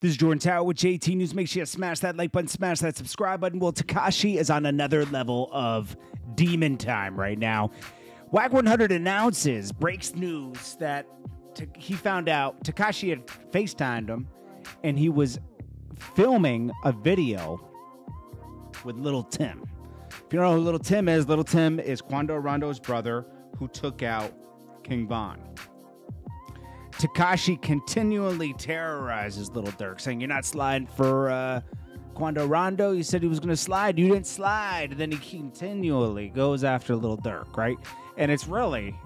This is Jordan Tower with JT News. Make sure you smash that like button, smash that subscribe button. Well, Tekashi is on another level of demon time right now. Wack 100 announces, breaks news that he found out Tekashi had FaceTimed him and he was filming a video with Lil Tim. If you don't know who Lil Tim is, Lil Tim is Quando Rondo's brother who took out King Von. Tekashi continually terrorizes Lil Durk, saying, You're not sliding for uh, Quando Rondo. You said he was going to slide. You didn't slide. And then he continually goes after Lil Durk, right? And it's really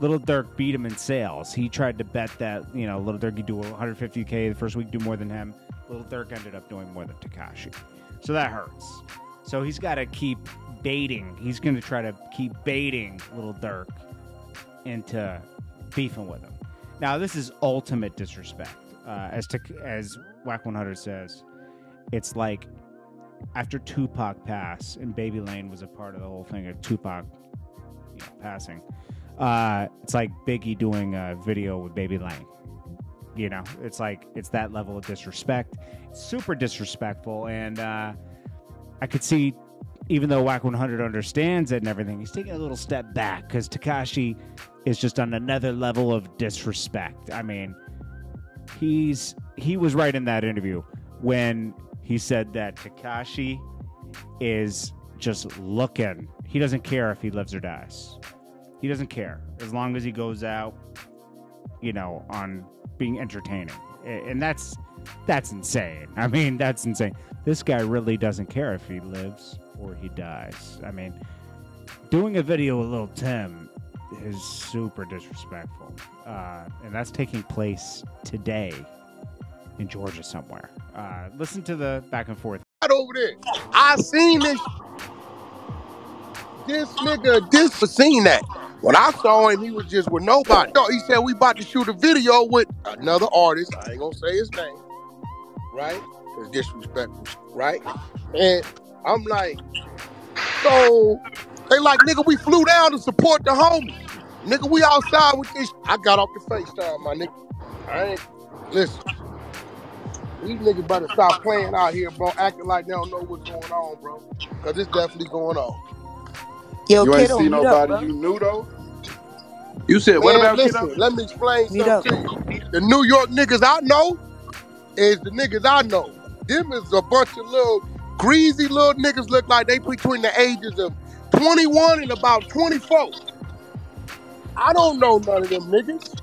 Lil Durk beat him in sales. He tried to bet that, you know, Lil Durk could do 150K the first week, do more than him. Lil Durk ended up doing more than Tekashi. So that hurts. So he's got to keep baiting. He's going to try to keep baiting Lil Durk into beefing with him. Now, this is ultimate disrespect. Uh, as to as Wack 100 says, it's like after Tupac passed and Baby Lane was a part of the whole thing of Tupac you know, passing. Uh, it's like Biggie doing a video with Baby Lane. You know, it's like it's that level of disrespect. It's super disrespectful, and uh, I could see, even though Wack 100 understands it and everything, he's taking a little step back because Tekashi is just on another level of disrespect. I mean, he's he was right in that interview when he said that Tekashi is just looking. He doesn't care if he lives or dies. He doesn't care as long as he goes out, you know, on being entertaining. And that's that's insane. I mean, that's insane. This guy really doesn't care if he lives or he dies. I mean, doing a video with Lil Tim is super disrespectful. Uh, and that's taking place today in Georgia somewhere. Uh, listen to the back and forth. right over there. I seen this. This nigga, this seen that. When I saw him, he was just with nobody. No, he said we about to shoot a video with another artist. I ain't gonna say his name, right? It's disrespectful, right? And I'm like, so they like, nigga, we flew down to support the homie. Nigga, we outside with this. I got off the FaceTime, my nigga. I ain't listen. These niggas better stop playing out here, bro, acting like they don't know what's going on, bro. Cause it's definitely going on. Yo, You ain't kiddo, see mute up, nobody you knew though. You said what about listen, kiddo? let me explain Mute something to you. The New York niggas I know is the niggas I know. Them is a bunch of little greasy little niggas look like they between the ages of 21 and about 24. I don't know none of them niggas.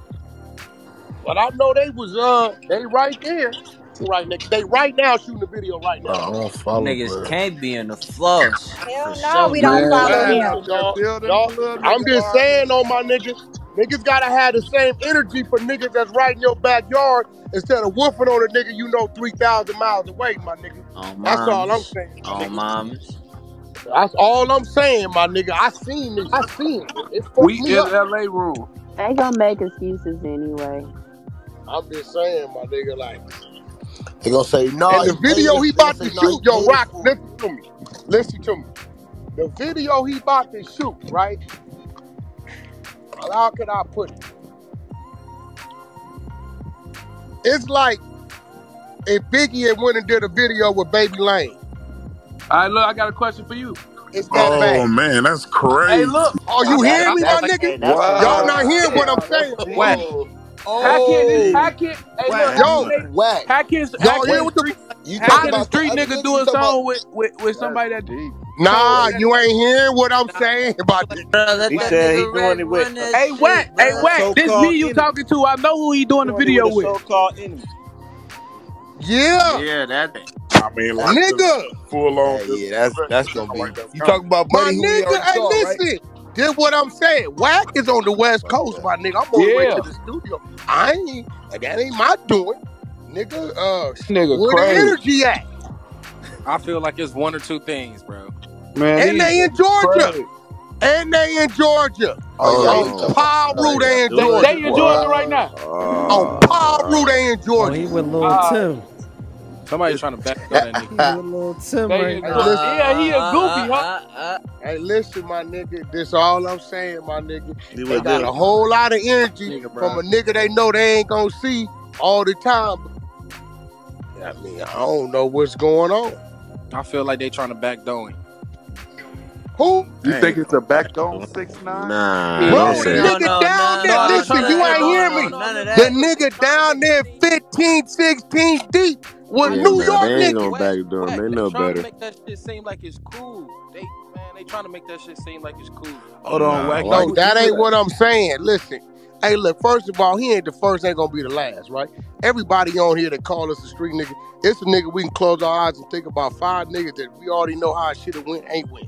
But I know they was uh they right there. Right next they right now shooting the video right Bro, I now. don't follow, Niggas bro. can't be in the flush. Hell no, sure. we don't follow him. y'all, Still them y'all, I'm just saying on my niggas, niggas gotta have the same energy for niggas that's right in your backyard instead of woofing on a nigga you know 3,000 miles away, my nigga. On That's all I'm saying, my On nigga. That's all I'm saying, my nigga. I seen this. I seen it. It fucked We me in up. LA rule. They gonna make excuses anyway. I'm just saying, my nigga, like. They gonna say no. And the video he about to say no. He shoot, yo, Rock, listen to me. Listen to me. The video he about to shoot, right? How could I put it? It's like if Biggie had went and did a video with Baby Lane. All right, look, I got a question for you. It's that Oh bad. man, that's crazy. Hey, look. Are oh, you That's hearing me, my that's nigga? that's Y'all not hearing what I'm saying. Wack. Whoa. How can this? How Oh, can? Hey, look. Wack. How yo. Wack. How can? Y'all hear what the? street? You talking about the street nigga niggas? do a song with with, with somebody that? deep. Nah, you ain't hearing what I'm saying about this. Bro, He said he doing it with Hey, shit, Wack. Hey, bro. Wack. This me you enemy. talking to. I know who he doing the Doing it video with a so-called enemy. Yeah, Yeah, that. I mean, like nigga. full on Yeah, yeah, that's that's gonna be. You talking about My Buddy who nigga, already hey, saw, right? This what I'm saying. Wack is on the West Coast, my nigga. I'm on the way to the studio. I ain't, and that ain't my doing. Nigga, uh, Nigga where the energy at? I feel like it's one or two things, bro. Man, And they in Georgia. crazy. And they in Georgia. Oh yeah, On Paul about. Root, they in They, Georgia. they in Georgia right now. On Paul Root, they in Oh, Georgia. he with Lil Uh, Tim. Somebody trying to back up that He nigga. with Lil Tim right now. Georgia. Yeah, he a Uh, goofy, uh, huh? uh, uh. hey, listen, my nigga. This all I'm saying, my nigga. He They got good. a whole lot of energy Nigga, from a nigga they know they ain't gonna see all the time. I mean, I don't know what's going on. I feel like they trying to backdoor him. Who? You Dang. think it's a backdoor six nine? Nah, Bro, don't the nigga that. down there, no, listen, you ain't hear me. The nigga down there 15, 16 deep with Yeah, New man, York they ain't niggas. no Wack, backdoor. whack. They They know trying to make that shit seem like it's cool. They man, they trying to make that shit seem like it's cool. Hold on, Nah, Wack. No, You- that ain't real- what I'm saying. Listen, hey, look, first of all, he ain't the first, ain't gonna be the last, right? Everybody on here that call us a street nigga, it's a nigga we can close our eyes and think about five niggas that we already know how shit have went, ain't went.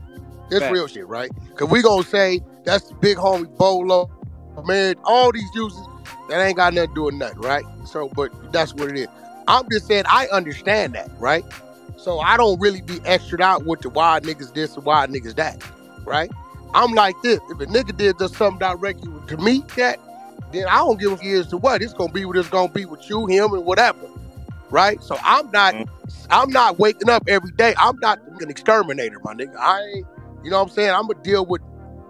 That's Fact. real shit, right? Cause we gonna say that's the big homie Bolo, man, all these uses that ain't got nothing to do with nothing, right? So, but that's what it is. I'm just saying I understand that, right? So I don't really be extra out with the why niggas this and why niggas that, right? I'm like this. If a nigga did just something directly to me, that then I don't give a fuck as to what. It's gonna be what it's gonna be with you, him, and whatever. Right? So I'm not mm. I'm not waking up every day. I'm not an exterminator, my nigga. I ain't, you know what I'm saying? I'm gonna deal with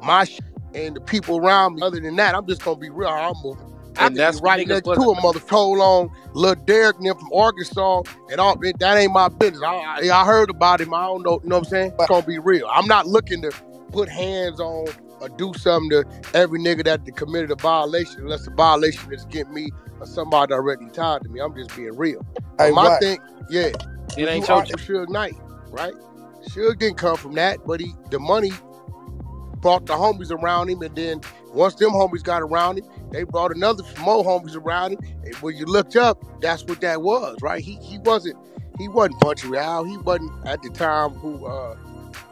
my shit and the people around me. Other than that, I'm just gonna be real humble. I And could that's right niggas next to a mother told on Lil Derek and them from Arkansas and all that that ain't my business. I, I, I heard about him. I don't know, you know what I'm saying? It's gonna be real. I'm not looking to put hands on or do something to every nigga that committed a violation unless the violation is get me or somebody directly tied to me. I'm just being real. Hey, But my Wack. thing, yeah, It ain't you your are Suge Knight, right? Suge didn't come from that, but he the money brought the homies around him, and then once them homies got around him, they brought another more homies around him. And when you looked up, that's what that was, right? He he wasn't he wasn't Bunchy Real. He wasn't at the time who uh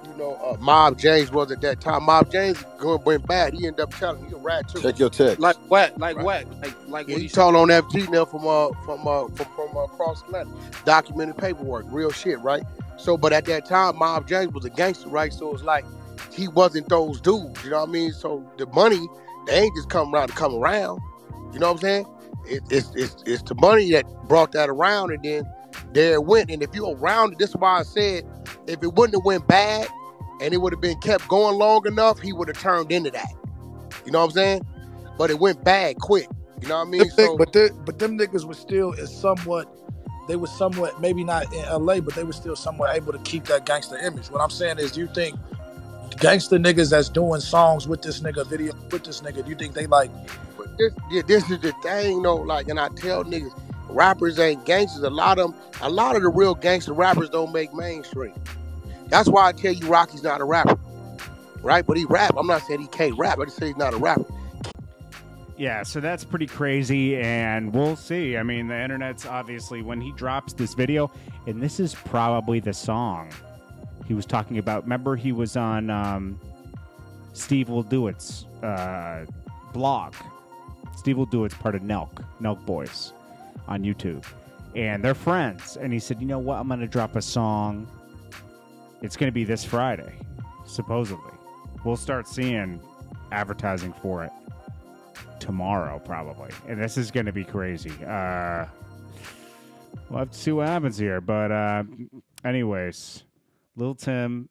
you know uh, Mob James was at that time. Mob James going went bad. He ended up telling he a rat too. Check your text. like what? Like Right. what? Like like Yeah, what he he told on FG now from uh from uh from, from uh, across Atlanta. Documented paperwork, real shit, right? So, but at that time, Mob James was a gangster, right? So it's like he wasn't those dudes, you know what I mean? So the money, they ain't just come around to come around. You know what I'm saying? It, it's it's it's the money that brought that around, and then there it went. And if you around it, this is why I said if it wouldn't have went bad and it would have been kept going long enough, he would have turned into that. You know what I'm saying? But it went bad quick. You know what I mean? Them So but they, but them niggas was still is somewhat. They were somewhat maybe not in LA, but they were still somewhat able to keep that gangster image. What I'm saying is, you think gangster niggas that's doing songs with this nigga, video with this nigga, do you think they like? But this, this is the thing, though. Like, and I tell niggas, rappers ain't gangsters. A lot of them, a lot of the real gangster rappers don't make mainstream. That's why I tell you, Rocky's not a rapper, right? But he rap. I'm not saying he can't rap. I just say he's not a rapper. Yeah, so that's pretty crazy, and we'll see. I mean, the internet's obviously when he drops this video, and this is probably the song he was talking about. Remember, he was on um, Steve Will Do It's uh, blog. Steve Will Do It's part of Nelk, Nelk Boys, on YouTube, and they're friends. And he said, "You know what? I'm going to drop a song. It's going to be this Friday, supposedly. We'll start seeing advertising for it." Tomorrow probably. And this is going to be crazy. Uh we'll have to see what happens here but uh anyways lil tim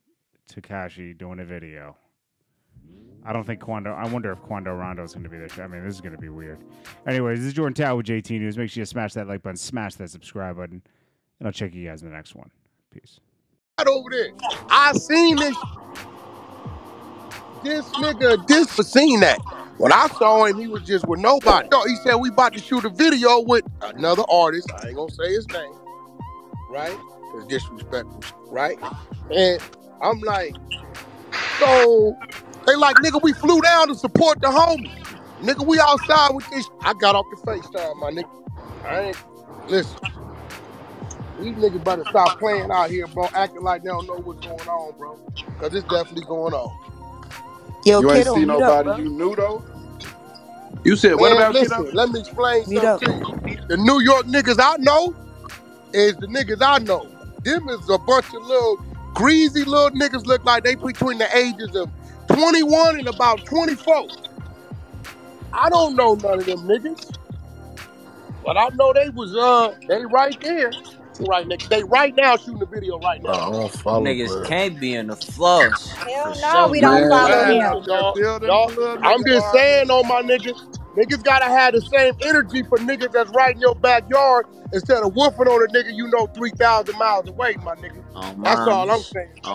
tekashi doing a video. I don't think quando i wonder if quando rondo is going to be there. I mean this is going to be weird. Anyways this is jordan tower with jt news. Make sure you smash that like button smash that subscribe button and i'll check you guys in the next one. Peace. Right over there. I seen this. This nigga, this seen that. When I saw him, he was just with nobody. No, he said we about to shoot a video with another artist. I ain't gonna say his name, right? It's disrespectful, right? And I'm like, so they like, nigga, we flew down to support the homies. Nigga, we outside with this. I got off the FaceTime, my nigga. I ain't listen. These niggas better stop playing out here, bro, acting like they don't know what's going on, bro. Cause it's definitely going on. Yo, you ain't kiddo, see mute up, nobody you knew though. You said what Man, about listen, kiddo? let me explain Mute something up. to you. The New York niggas I know is the niggas I know. Them is a bunch of little greasy little niggas look like they between the ages of 21 and about 24. I don't know none of them niggas. But I know they was uh they right there. Right next they right now shooting the video right Bro, I now. don't follow, Niggas bro. can't be in the flush. Hell no, sure. we don't Man, follow listen, him. y'all- Y'all, them I'm just saying on my niggas, Niggas gotta have the same energy for niggas that's right in your backyard instead of woofing on a nigga you know 3,000 miles away, my nigga. On That's all I'm saying. On